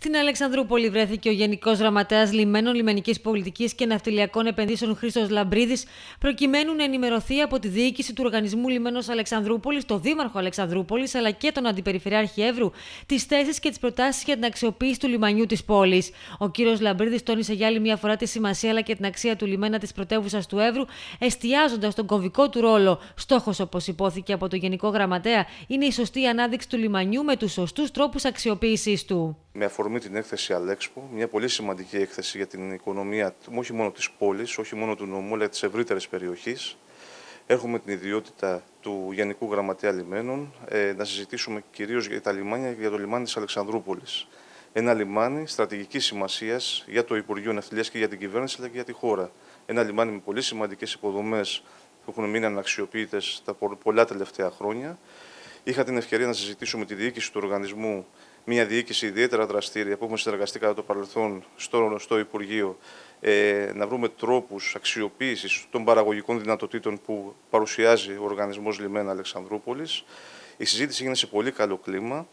Στην Αλεξανδρούπολη βρέθηκε ο Γενικός Γραμματέας Λιμένων Λιμενικής Πολιτικής και Ναυτιλιακών Επενδύσεων Χρήστος Λαμπρίδης, προκειμένου να ενημερωθεί από τη διοίκηση του Οργανισμού Λιμένων Αλεξανδρούπολης, τον Δήμαρχο Αλεξανδρούπολης αλλά και τον Αντιπεριφερειάρχη Εύρου, τις θέσεις και τις προτάσεις για την αξιοποίηση του λιμανιού της πόλης. Ο κύριος Λαμπρίδης τόνισε για άλλη μια φορά τη σημασία αλλά και την αξία του λιμένα της πρωτεύουσας του Εύρου, εστιάζοντας τον κομβικό του ρόλο. Στόχος, όπως υπόθηκε από τον Γενικό Γραμματέα, είναι η σωστή ανάδειξη του λιμανιού με τους σωστούς τρόπους αξιοποίησής του με αφορμή την έκθεση Αλέξπο, μια πολύ σημαντική έκθεση για την οικονομία όχι μόνο της πόλης, όχι μόνο του νομού, αλλά της ευρύτερης περιοχής. Έχουμε την ιδιότητα του Γενικού Γραμματέα Λιμένων ε, να συζητήσουμε κυρίως για τα λιμάνια και για το λιμάνι της Αλεξανδρούπολης. Ένα λιμάνι στρατηγικής σημασίας για το Υπουργείο Ναυτιλίας και για την κυβέρνηση, αλλά και για τη χώρα. Ένα λιμάνι με πολύ σημαντικές υποδομές που έχουν μείνει αναξιοποιητές τα πολλά τελευταία χρόνια. Είχα την ευκαιρία να συζητήσω με τη διοίκηση του οργανισμού μια διοίκηση ιδιαίτερα δραστήρια που έχουμε συνεργαστεί κατά το παρελθόν στο, στο Υπουργείο ε, να βρούμε τρόπους αξιοποίησης των παραγωγικών δυνατοτήτων που παρουσιάζει ο Οργανισμός Λιμένα Αλεξανδρούπολης. Η συζήτηση έγινε σε πολύ καλό κλίμα.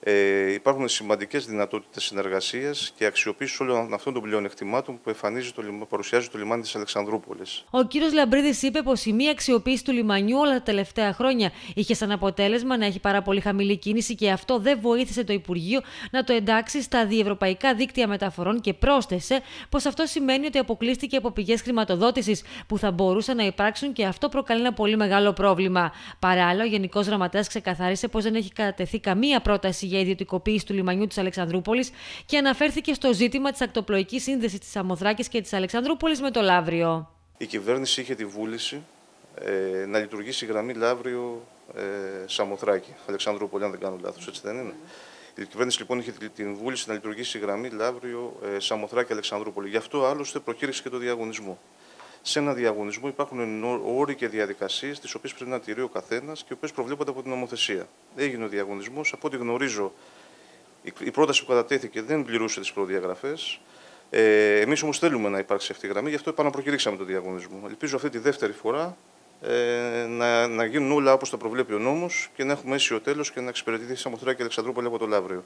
Ε, υπάρχουν σημαντικές δυνατότητες συνεργασίας και αξιοποίηση όλων αυτών των πλεονεκτημάτων που εμφανίζει το, παρουσιάζει το λιμάνι της Αλεξανδρούπολης. Ο κύριος Λαμπρίδης είπε πως η μη αξιοποίηση του λιμανιού όλα τα τελευταία χρόνια είχε σαν αποτέλεσμα να έχει πάρα πολύ χαμηλή κίνηση και αυτό δεν βοήθησε το Υπουργείο να το εντάξει στα διευρωπαϊκά δίκτυα μεταφορών και πρόσθεσε πως αυτό σημαίνει ότι αποκλείστηκε από πηγές χρηματοδότησης που θα μπορούσαν να υπάρξουν και αυτό προκαλεί ένα πολύ μεγάλο πρόβλημα. Παράλληλα, ο Γενικός Γραμματέας ξεκαθάρισε πως δεν έχει κατατεθεί καμία πρόταση για ιδιωτικοποίηση του λιμανιού της Αλεξανδρούπολης και αναφέρθηκε στο ζήτημα της ακτοπλοϊκής σύνδεσης της Αμοθράκης και της Αλεξανδρούπολης με το Λαύριο. Η κυβέρνηση είχε τη βούληση ε, να λειτουργήσει η γραμμή Λαύριο ε, Σαμοθράκη, Αλεξανδρούπολη, αν δεν κάνω λάθος, έτσι δεν είναι. Η κυβέρνηση λοιπόν είχε την βούληση να λειτουργήσει η γραμμή Λαύριο ε, Σαμοθράκη Αλεξανδρούπολη. Γι' αυτό άλλωστε προκήρυξε και το διαγωνισμό σε ένα διαγωνισμό υπάρχουν όροι και διαδικασίες, τις οποίες πρέπει να τηρεί ο καθένας και οι οποίες προβλέπονται από την νομοθεσία. Έγινε ο διαγωνισμός. Από ό,τι γνωρίζω, η πρόταση που κατατέθηκε δεν πληρούσε τις προδιαγραφές. Ε, Εμείς όμως θέλουμε να υπάρξει αυτή η γραμμή, γι' αυτό επαναπροκηρύξαμε τον διαγωνισμό. Ελπίζω αυτή τη δεύτερη φορά ε, να, να γίνουν όλα όπως τα προβλέπει ο νόμος και να έχουμε αίσιο τέλος και να εξυπηρετηθεί η Σαμοθράκη και Αλεξανδρούπολη από το Λαύριο.